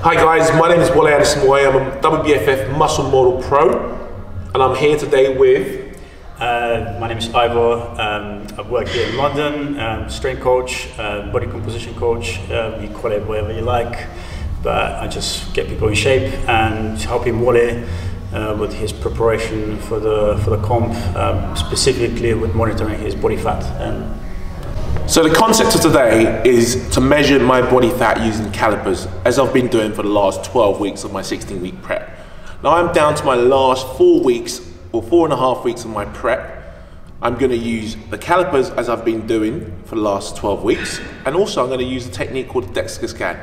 Hi guys, my name is Wole Adesemoye. I'm a WBFF Muscle Model Pro, and I'm here today with. Uh, my name is Ivor. Um, I work here in London. Um, strength coach, uh, body composition coach. Uh, you call it whatever you like, but I just get people in shape and helping Wole uh, with his preparation for the for the comp, um, specifically with monitoring his body fat and so the concept of today is to measure my body fat using calipers, as I've been doing for the last 12 weeks of my 16 week prep. Now I'm down to my last four weeks or four and a half weeks of my prep. I'm going to use the calipers as I've been doing for the last 12 weeks, and also I'm going to use a technique called the scan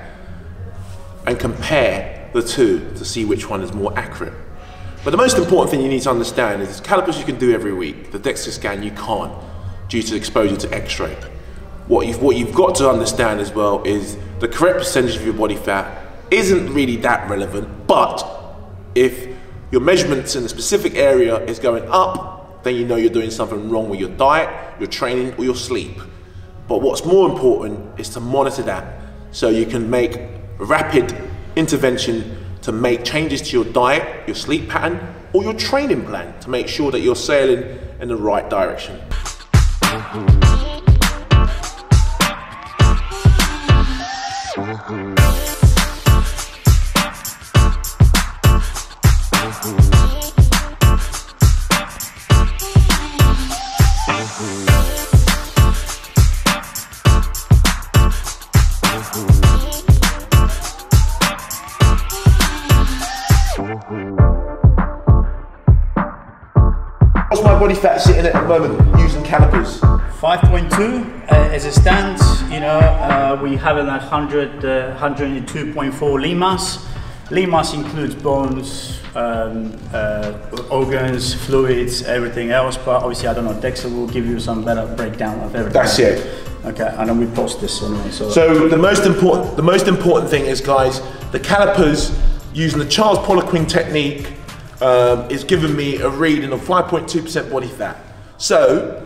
and compare the two to see which one is more accurate. But the most important thing you need to understand is calipers you can do every week, the DEXA scan you can't due to exposure to X-ray. What you've, what you've got to understand as well is the correct percentage of your body fat isn't really that relevant, but if your measurements in a specific area is going up, then you know you're doing something wrong with your diet, your training, or your sleep. But what's more important is to monitor that so you can make rapid intervention to make changes to your diet, your sleep pattern, or your training plan to make sure that you're sailing in the right direction. What's my fat sitting at the moment using calipers? 5.2 uh, as it stands, you know, uh, we have it at 100, uh, 102.4 lean mass. Lean mass includes bones, um, uh, organs, fluids, everything else, but obviously I don't know, DEXA will give you some better breakdown of everything. That's it. Okay, and then we post this anyway, so. So the most important, the most important thing is, guys, the calipers using the Charles Poliquin technique um, is giving me a reading of 5.2% body fat. So,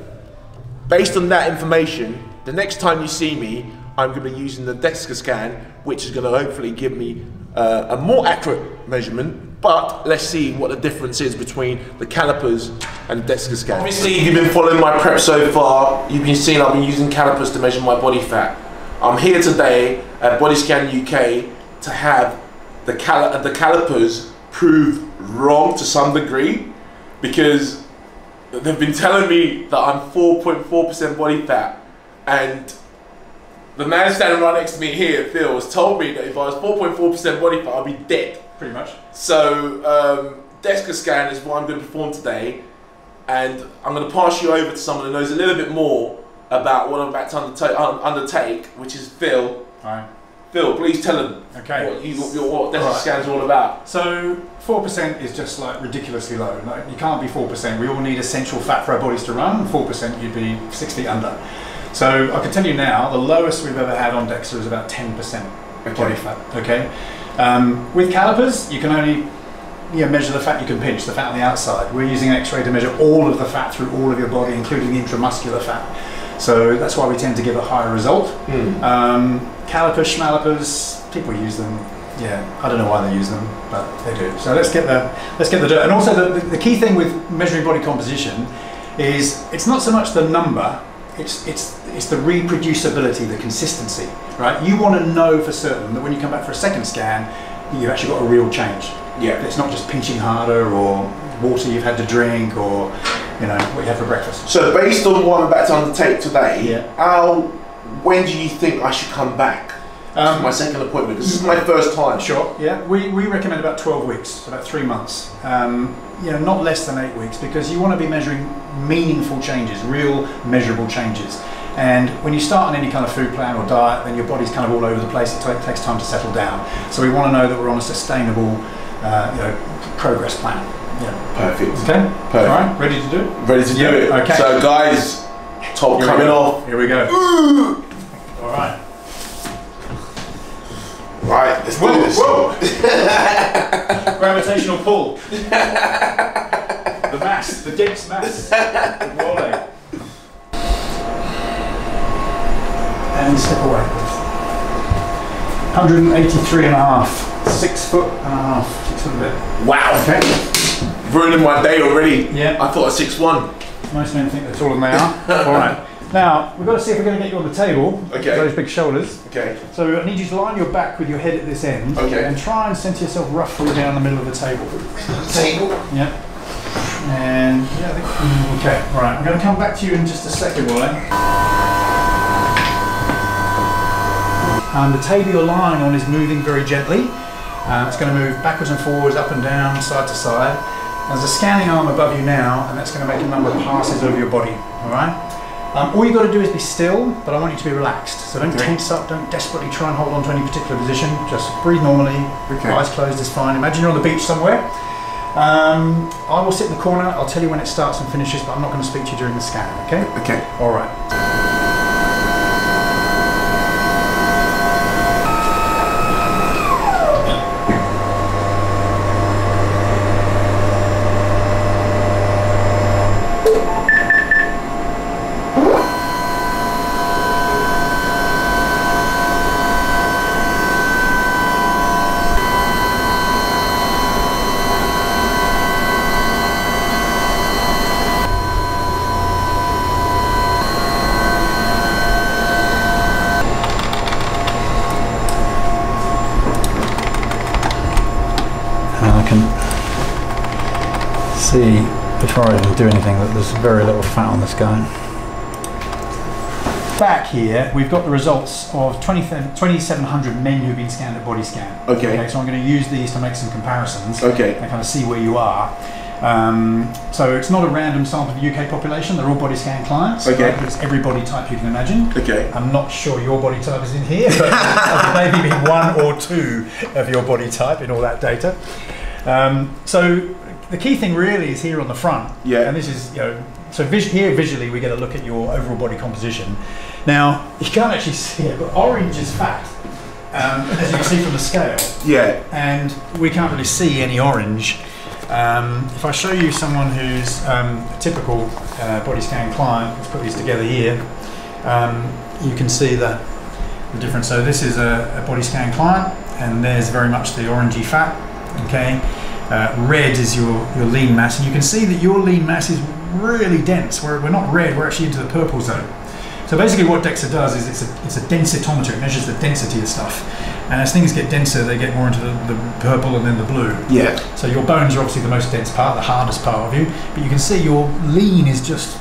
based on that information, the next time you see me, I'm going to be using the DEXA scan, which is going to hopefully give me uh, a more accurate measurement. But let's see what the difference is between the calipers and the DEXA scan. Obviously, you've been following my prep so far, you've been seeing I've been using calipers to measure my body fat. I'm here today at Body Scan UK to have the, cal- the calipers prove wrong to some degree because they've been telling me that I'm 4.4% body fat and the man standing right next to me here, Phil, has told me that if I was 4.4% body fat, I'd be dead. Pretty much. So, um, DEXA scan is what I'm going to perform today, and I'm going to pass you over to someone who knows a little bit more about what I'm about to undertake, undertake which is Phil. Alright. Phil, please tell them Okay. what, you, what, your- what DEXA Alright. scan's all about. So four percent is just like ridiculously low. Like you can't be four percent. We all need essential fat for our bodies to run. Four percent, you'd be 60 under. So I can tell you now, the lowest we've ever had on DEXA is about ten percent body fat. Okay. Um, with calipers, you can only you know, measure the fat you can pinch, the fat on the outside. We're using an X-ray to measure all of the fat through all of your body, including intramuscular fat. So that's why we tend to give a higher result. Um, calipers, schmalipers, people use them. Yeah, I don't know why they use them, but they do. So let's get the let's get the dirt. And also the, the key thing with measuring body composition is it's not so much the number, it's it's it's the reproducibility, the consistency, right? You want to know for certain that when you come back for a second scan, you've actually got a real change. Yeah. It's not just pinching harder or water you've had to drink or you know what you had for breakfast. So, based on what I'm about to undertake today, Yeah. how, when do you think I should come back Um, my second appointment? This is my first time. Sure. Yeah, we, we recommend about 12 weeks, about three months. Um, you know, not less than eight weeks, because you want to be measuring meaningful changes, real measurable changes. And when you start on any kind of food plan or diet, then your body's kind of all over the place. It ta- takes time to settle down. So we want to know that we're on a sustainable, uh, you know, progress plan. Yeah. Perfect. Okay. Perfect. All right. Ready to do it? Ready to Yeah, do it. okay. So, guys, top coming off. Here we go. All right. Right, let's do this. whoa. Gravitational pull. the mass, the dense mass. of Wally. And step away. 183 and a half. Six foot and a half. Six foot a bit. Wow. Okay. Ruining my day already. Yeah. I thought a six one. Most men think they're taller than they are. All right. Now, we've got to see if we're going to get you on the table. Okay. Those big shoulders. Okay. So I need you to line your back with your head at this end. Okay. And try and center yourself roughly down the middle of the table. Table. Yep. And yeah, I think, mm, okay. Right. I'm going to come back to you in just a second, Wally. Um, the table you're lying on is moving very gently. Uh, it's going to move backwards and forwards, up and down, side to side. There's a scanning arm above you now, and that's going to make a number of passes over your body. All right. Um, all you've got to do is be still, but I want you to be relaxed. So don't Okay. tense up, don't desperately try and hold on to any particular position. Just breathe normally. Okay. Eyes closed is fine. Imagine you're on the beach somewhere. Um, I will sit in the corner. I'll tell you when it starts and finishes, but I'm not going to speak to you during the scan. Okay? Okay. All right. Can see before I even do anything that there's very little fat on this guy. Back here, we've got the results of 20 2,700 men who've been scanned at body scan. Okay. so I'm going to use these to make some comparisons Okay. and kind of see where you are. Um, so it's not a random sample of the UK population, they're all body scan clients. Okay. right? It's every body type you can imagine. Okay. I'm not sure your body type is in here, but there may be one or two of your body type in all that data. Um, so the key thing really is here on the front. Yeah. And this is, you know, so vis- here visually we get a look at your overall body composition. Now, you can't actually see it, but orange is fat, um, as you can see from the scale Yeah. and we can't really see any orange. Um, if I show you someone who's um, a typical uh, body scan client, let's put these together here, um, you can see the, the difference. So this is a, a body scan client, and there's very much the orangey fat. Okay, uh, red is your, your lean mass, and you can see that your lean mass is really dense. We're, we're not red, we're actually into the purple zone. So basically, what DEXA does is it's a, it's a densitometer. It measures the density of stuff, and as things get denser, they get more into the, the purple and then the blue. Yeah. So your bones are obviously the most dense part, the hardest part of you, but you can see your lean is just,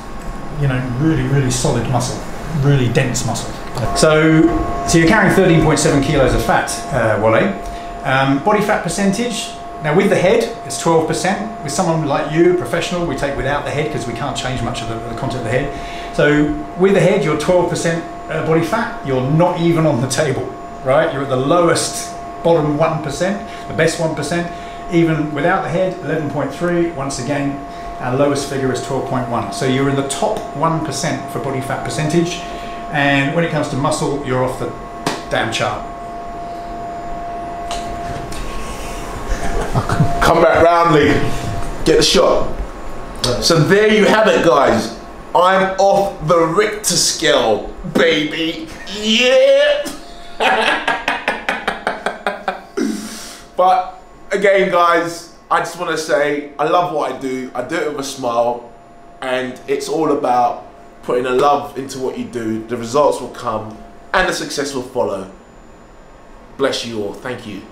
you know, really, really solid muscle, really dense muscle. So, so you're carrying 13.7 kilos of fat, uh, Wole. Um, body fat percentage. Now with the head, it's 12%. With someone like you, professional, we take without the head because we can't change much of the, the content of the head. So with the head, you're 12% uh, body fat. You're not even on the table, right? You're at the lowest bottom 1%, the best 1%. Even without the head, 11.3. Once again, our lowest figure is 12.1. So you're in the top 1% for body fat percentage. And when it comes to muscle, you're off the damn chart. Come back round, Lee. Get the shot. So there you have it, guys. I'm off the Richter scale, baby. Yeah. but again, guys, I just want to say I love what I do. I do it with a smile, and it's all about putting a love into what you do. The results will come, and the success will follow. Bless you all. Thank you.